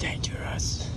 dangerous.